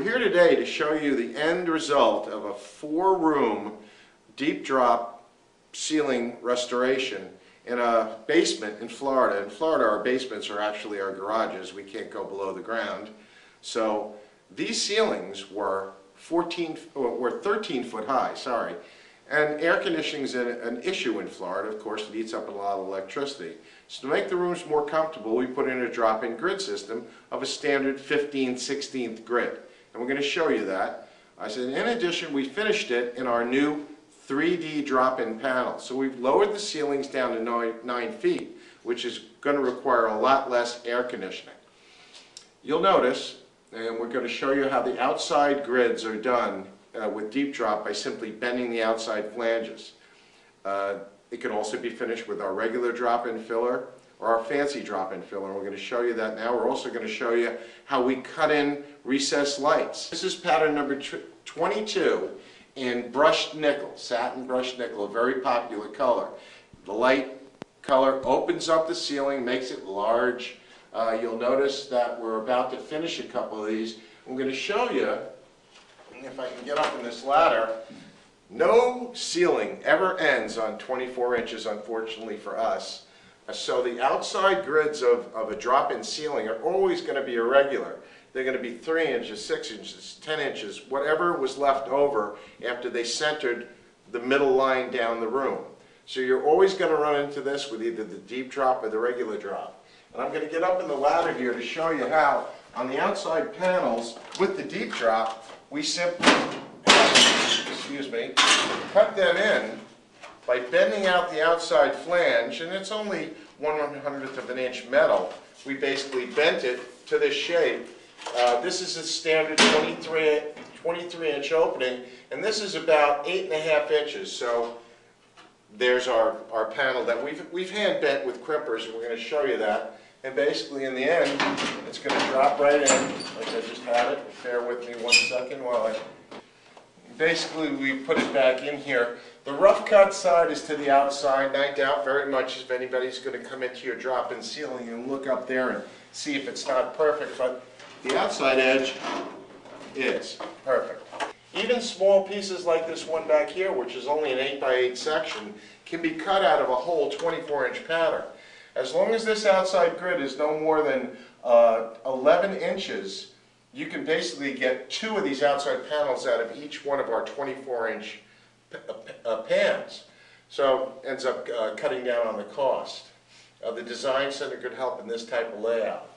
We're here today to show you the end result of a four-room deep drop ceiling restoration in a basement in Florida. In Florida, our basements are actually our garages. We can't go below the ground. So these ceilings were 14, uh, were 13 foot high, sorry. And air conditioning is an, an issue in Florida, of course, it eats up a lot of electricity. So to make the rooms more comfortable, we put in a drop-in grid system of a standard 15 16th grid. And we're going to show you that. I said, in addition, we finished it in our new 3D drop-in panel. So we've lowered the ceilings down to nine, nine feet, which is going to require a lot less air conditioning. You'll notice, and we're going to show you how the outside grids are done uh, with deep drop by simply bending the outside flanges. Uh, it can also be finished with our regular drop-in filler or our fancy drop-in filler. We're going to show you that now. We're also going to show you how we cut in recessed lights. This is pattern number 22 in brushed nickel, satin brushed nickel, a very popular color. The light color opens up the ceiling, makes it large. Uh, you'll notice that we're about to finish a couple of these. I'm going to show you, if I can get up in this ladder, no ceiling ever ends on 24 inches, unfortunately for us. So the outside grids of, of a drop-in ceiling are always going to be irregular. They're going to be 3 inches, 6 inches, 10 inches, whatever was left over after they centered the middle line down the room. So you're always going to run into this with either the deep drop or the regular drop. And I'm going to get up in the ladder here to show you how on the outside panels with the deep drop, we simply excuse me, cut them in by bending out the outside flange, and it's only one hundredth of an inch metal. We basically bent it to this shape. Uh, this is a standard 23, 23 inch opening, and this is about eight and a half inches. So there's our, our panel that we've, we've hand bent with crimpers, and we're going to show you that. And basically, in the end, it's going to drop right in, like I just had it. Bear with me one second while I basically we put it back in here. The rough cut side is to the outside, and I doubt very much if anybody's going to come into your drop-in ceiling and look up there and see if it's not perfect, but the outside edge is perfect. Even small pieces like this one back here, which is only an 8 by 8 section, can be cut out of a whole 24 inch pattern. As long as this outside grid is no more than uh, 11 inches, you can basically get two of these outside panels out of each one of our 24-inch uh, uh, pans. So ends up uh, cutting down on the cost. Uh, the Design Center could help in this type of layout.